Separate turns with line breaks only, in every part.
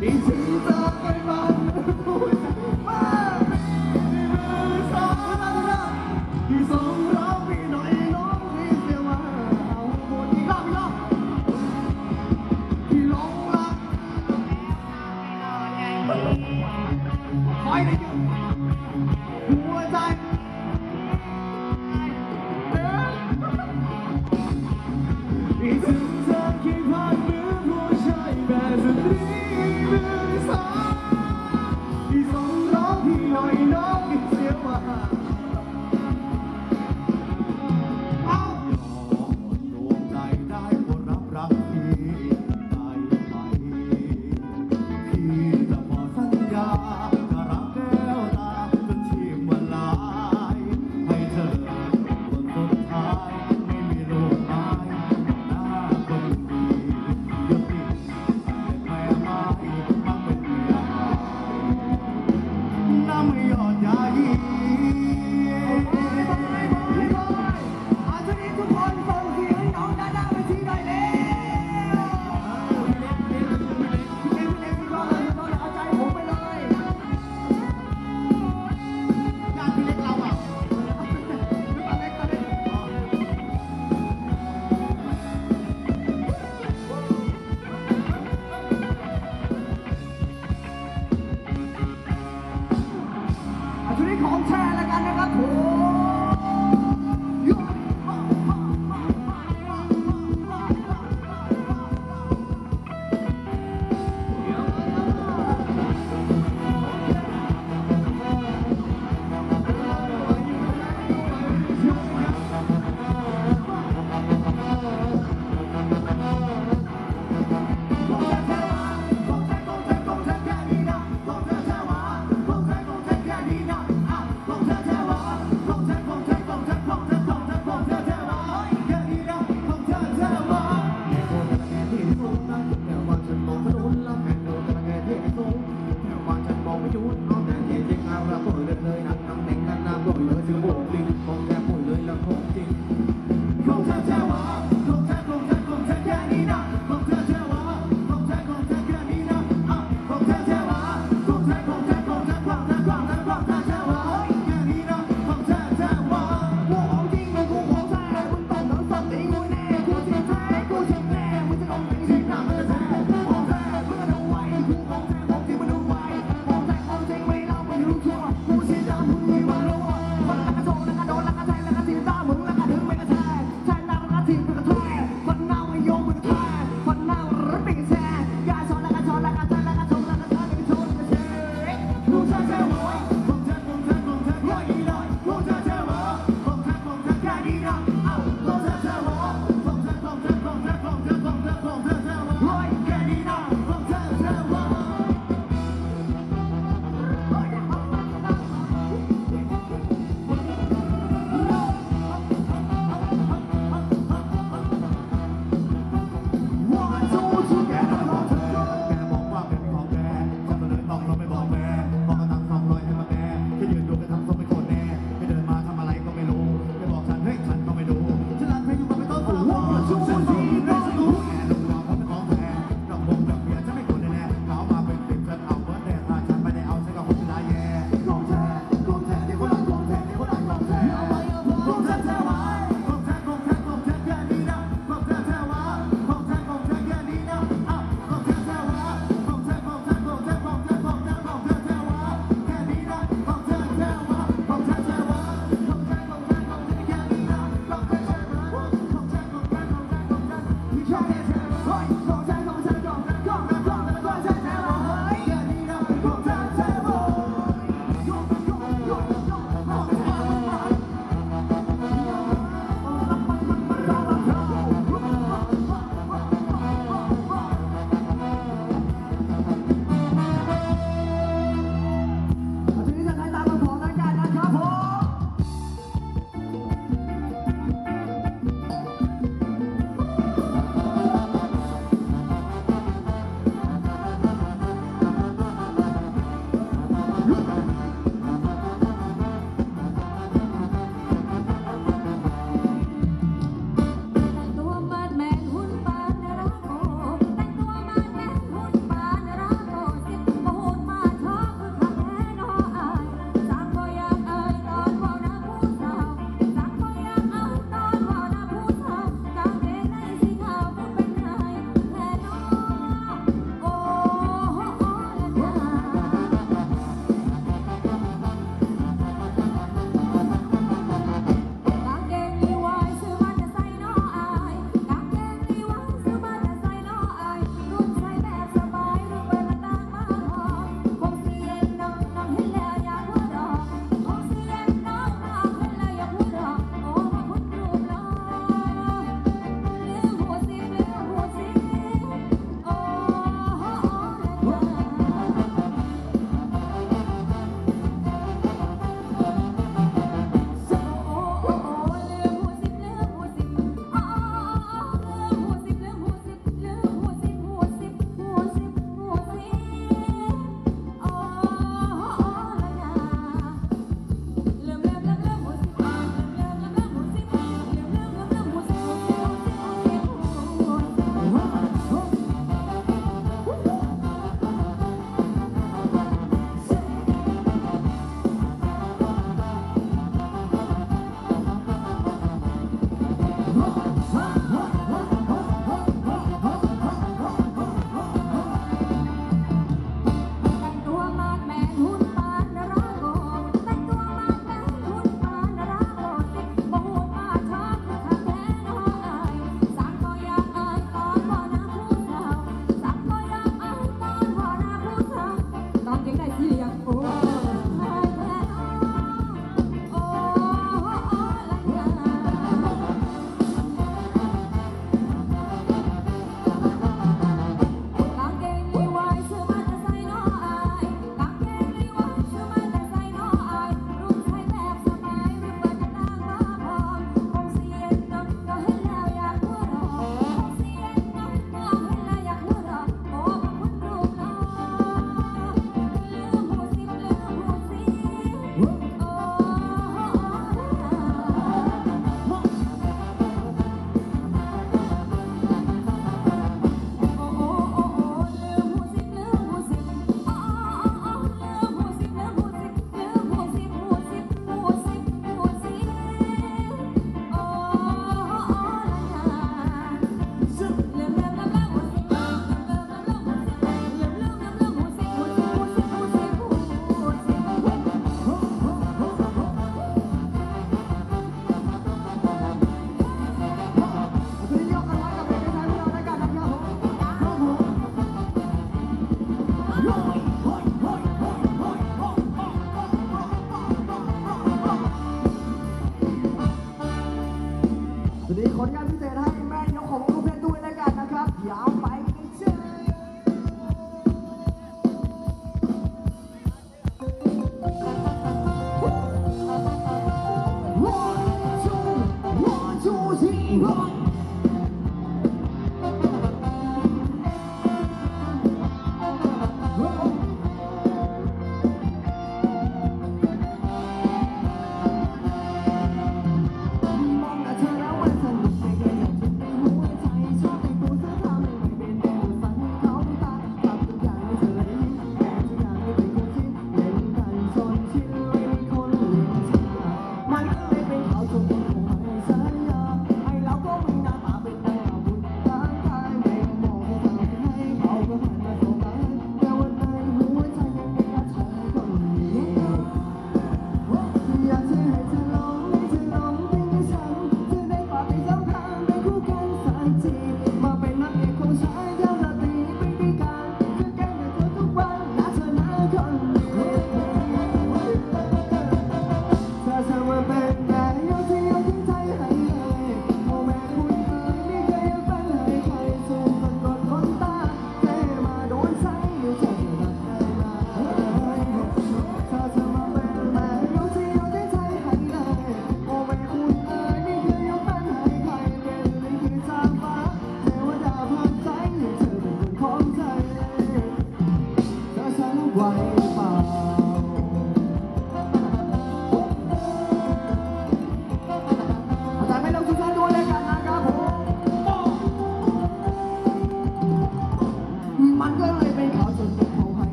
ที่ถึง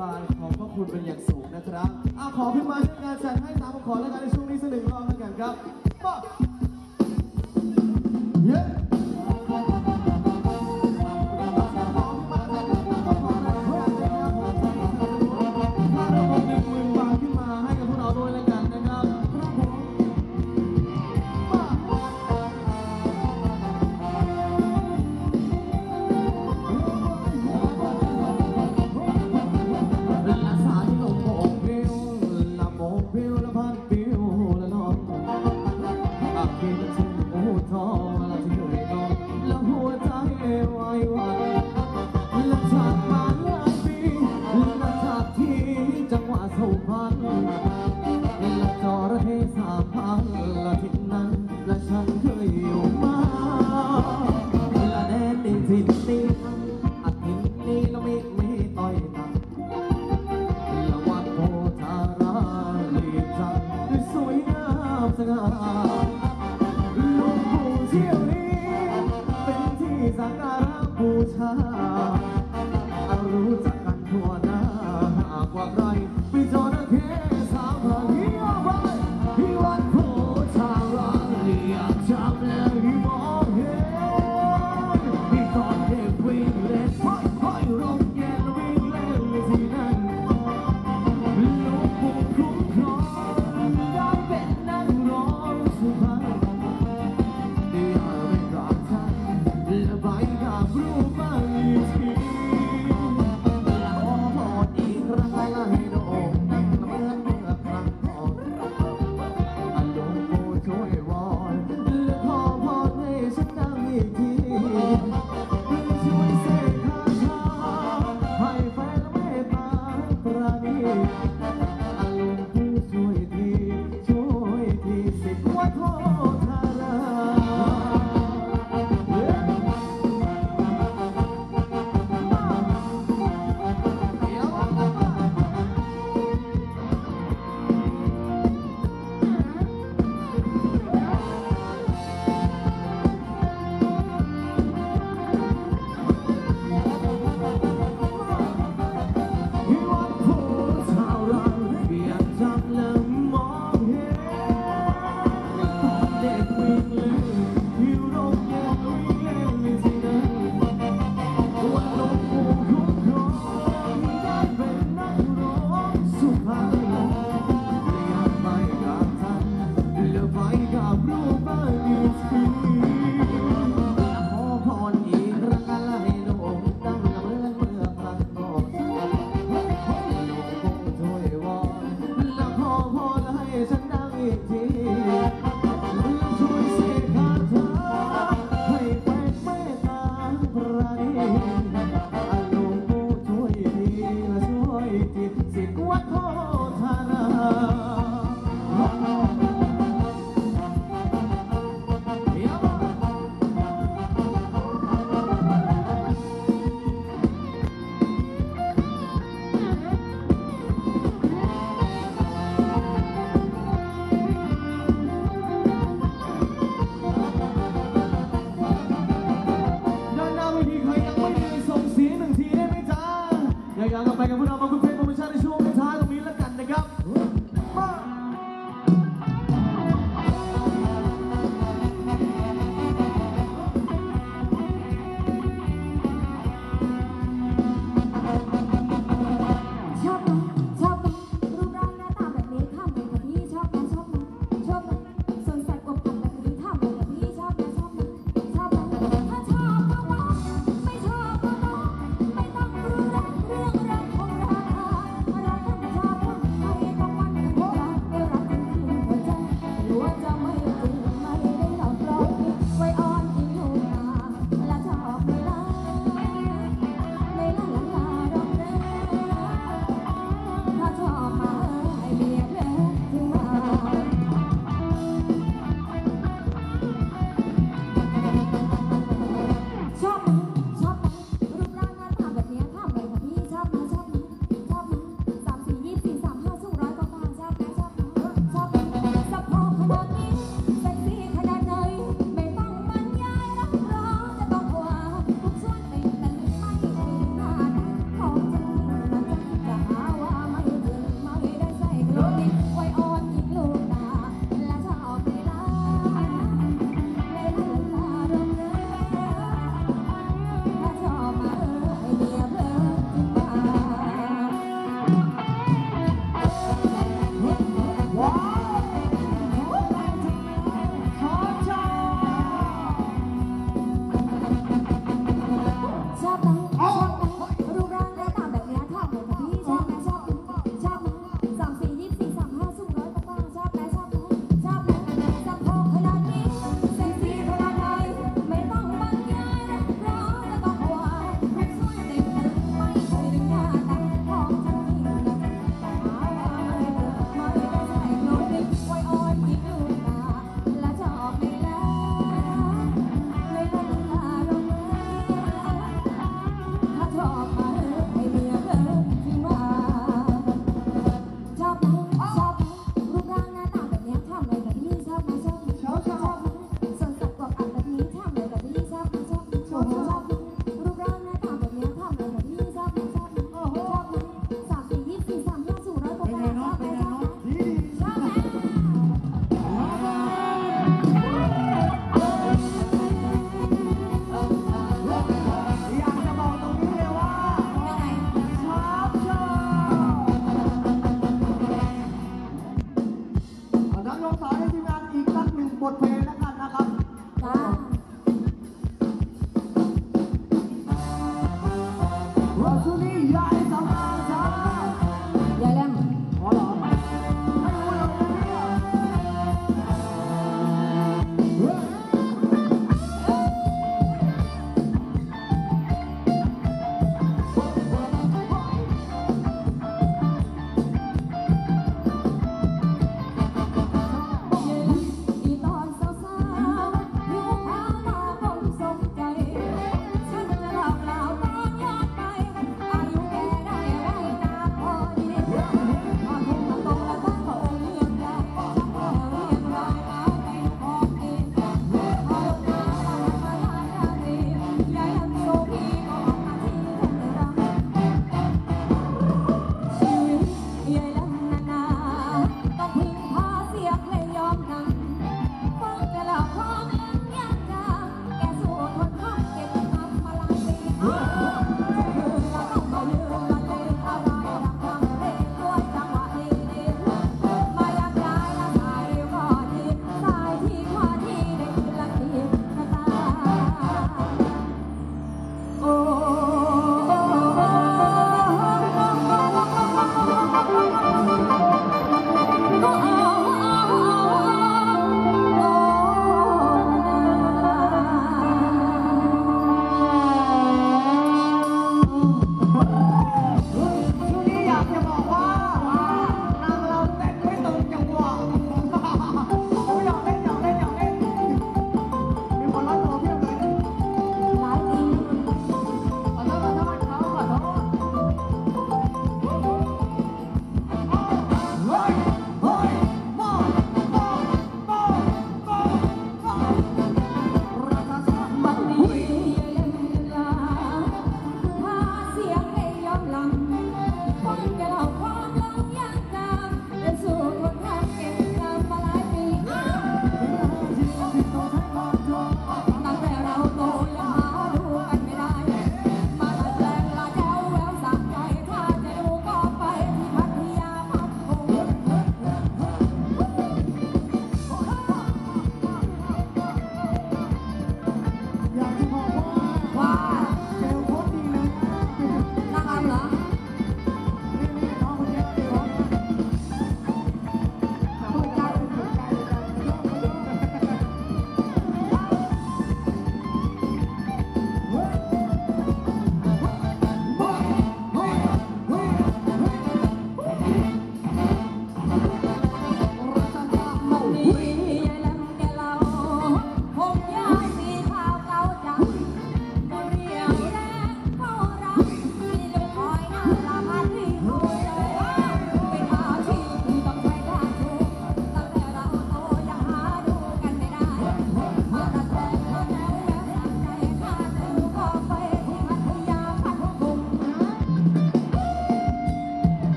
บาล
ขอบพระคุณเป็นอย่างสูงนะครับอา
ขอพี่มาช่วยงานจันให้สามผม
ขอแล้วกันในช่ว
งนี้
สั
ก
หนึ่ง
รอ
บแล้วกันครับป้าเ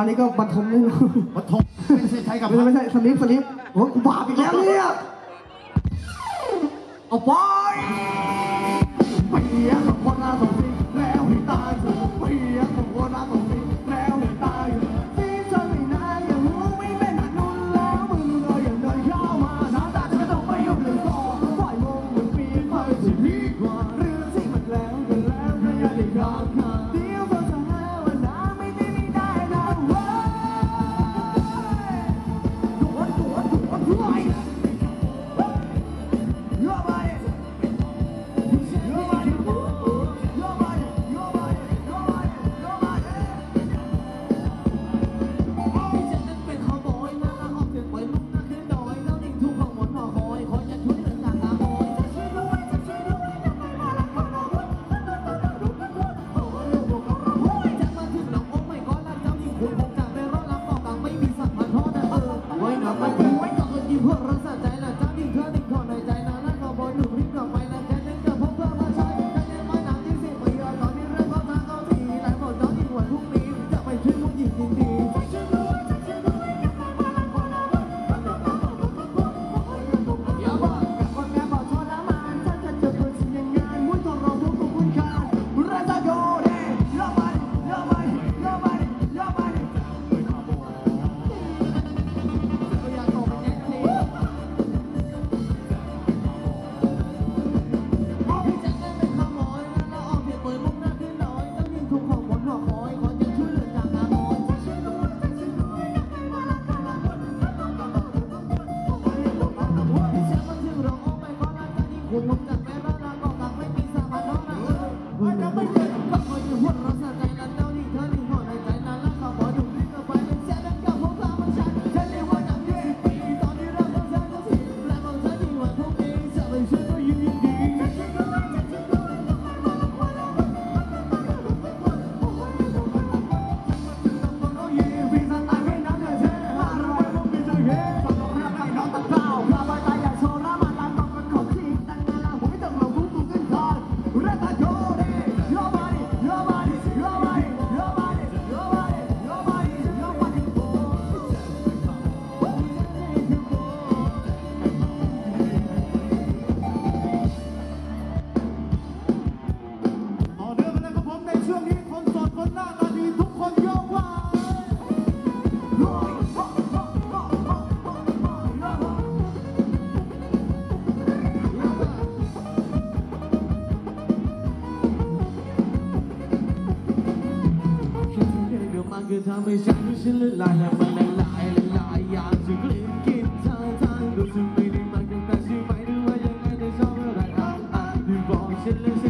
านี้ก็บันทมไม่รู้บันทมไม่ใช่ใช้กับไม่
ใช่สลิป
ส
ลิปโอ้ยกูบาปอีกแล้วเนี่ยเอาป้า
Vamos a